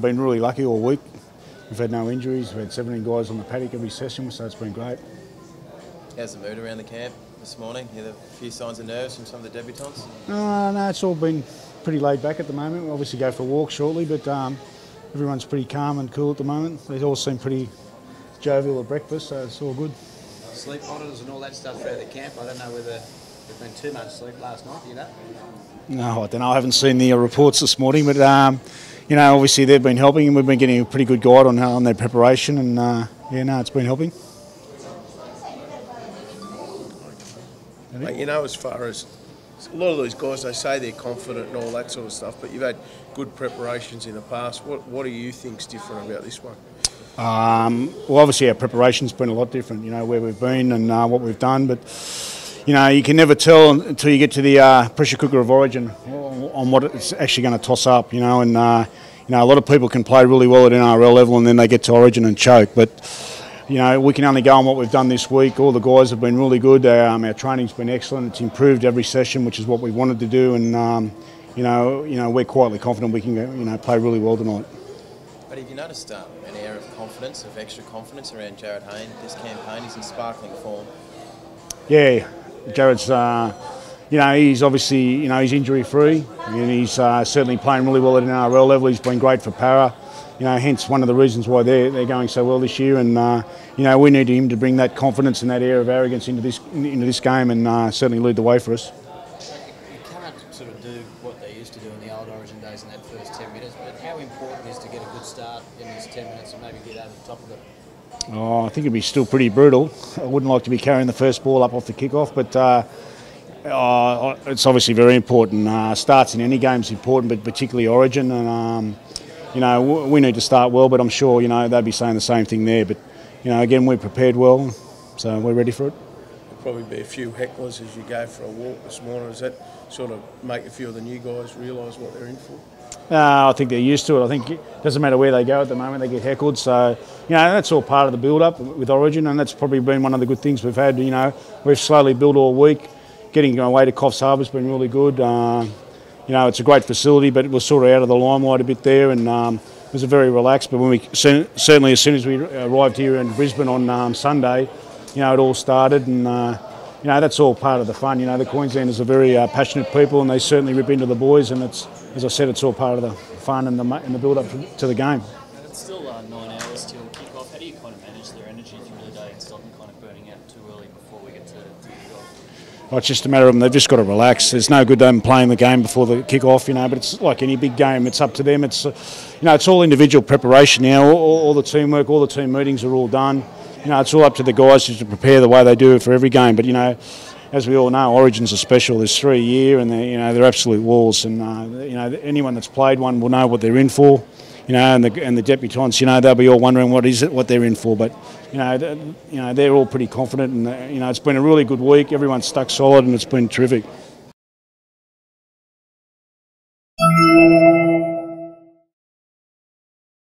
Been really lucky all week. We've had no injuries. We've had 17 guys on the paddock every session, so it's been great. How's the mood around the camp this morning? You had a few signs of nerves from some of the debutants? Uh, no, it's all been pretty laid back at the moment. We'll obviously go for a walk shortly, but um, everyone's pretty calm and cool at the moment. They all seem pretty jovial at breakfast, so it's all good. Sleep monitors and all that stuff throughout the camp. I don't know whether there's been too much sleep last night, you know? No, I don't know. I haven't seen the uh, reports this morning, but um, you know, obviously they've been helping, and we've been getting a pretty good guide on on their preparation, and uh, yeah, no, it's been helping. Like, you know, as far as a lot of these guys, they say they're confident and all that sort of stuff, but you've had good preparations in the past. What What do you think's different about this one? Um, well, obviously our preparation's been a lot different. You know where we've been and uh, what we've done, but you know you can never tell until you get to the uh, pressure cooker of Origin on what it's actually going to toss up. You know, and uh, you know a lot of people can play really well at NRL level and then they get to Origin and choke, but. You know, we can only go on what we've done this week. All the guys have been really good. Um, our training's been excellent. It's improved every session, which is what we wanted to do. And um, you know, you know, we're quietly confident we can, you know, play really well tonight. But have you noticed um, an air of confidence, of extra confidence around Jarryd Hayne this campaign? He's in sparkling form. Yeah, Jarryd's, uh, you know, he's obviously, you know, he's injury free and he's uh, certainly playing really well at an NRL level. He's been great for Parra. You know, hence one of the reasons why they're, they're going so well this year. And, uh, you know, we need him to bring that confidence and that air of arrogance into this, into this game and uh, certainly lead the way for us. You can't sort of do what they used to do in the old Origin days in that first 10 minutes, but how important is to get a good start in these 10 minutes and maybe get over the top of it? Oh, I think it'd be still pretty brutal. I wouldn't like to be carrying the first ball up off the kickoff, but uh, it's obviously very important. Uh, starts in any game is important, but particularly Origin. And um, you know, we need to start well, but I'm sure you know they'd be saying the same thing there. But you know, again, we're prepared well, so we're ready for it. There'll probably be a few hecklers as you go for a walk this morning. Does that sort of make a few of the new guys realise what they're in for? Uh, I think they're used to it. I think it doesn't matter where they go at the moment, they get heckled. So, you know, that's all part of the build up with Origin, and that's probably been one of the good things we've had. You know, we've slowly built all week. Getting away to Coffs Harbour has been really good. Uh, you know, it's a great facility, but it was sort of out of the limelight a bit there, and um, it was a very relaxed. But when we certainly as soon as we arrived here in Brisbane on um, Sunday, you know, it all started, and uh, you know that's all part of the fun. You know, the Queenslanders are very uh, passionate people, and they certainly rip into the boys, and it's as I said, it's all part of the fun and the and the build up to the game. And it's still uh, nine hours till kick-off. How do you kind of manage their energy through the day and stop them kind of burning out too early before we get to, to kick-off? It's just a matter of them. They've just got to relax. There's no good them playing the game before the kick-off, you know. But it's like any big game. It's up to them. It's, uh, you know, it's all individual preparation now. All, all, the teamwork, all the team meetings are all done. You know, it's all up to the guys to prepare the way they do it for every game. But you know, as we all know, Origins are special. There's three a year, and they're, you know they're absolute walls. And uh, you know anyone that's played one will know what they're in for. You know, and the and the debutants, you know, they'll be all wondering what is it, what they're in for. But you know, you know, they're all pretty confident, and uh, you know, it's been a really good week. Everyone's stuck solid, and it's been terrific.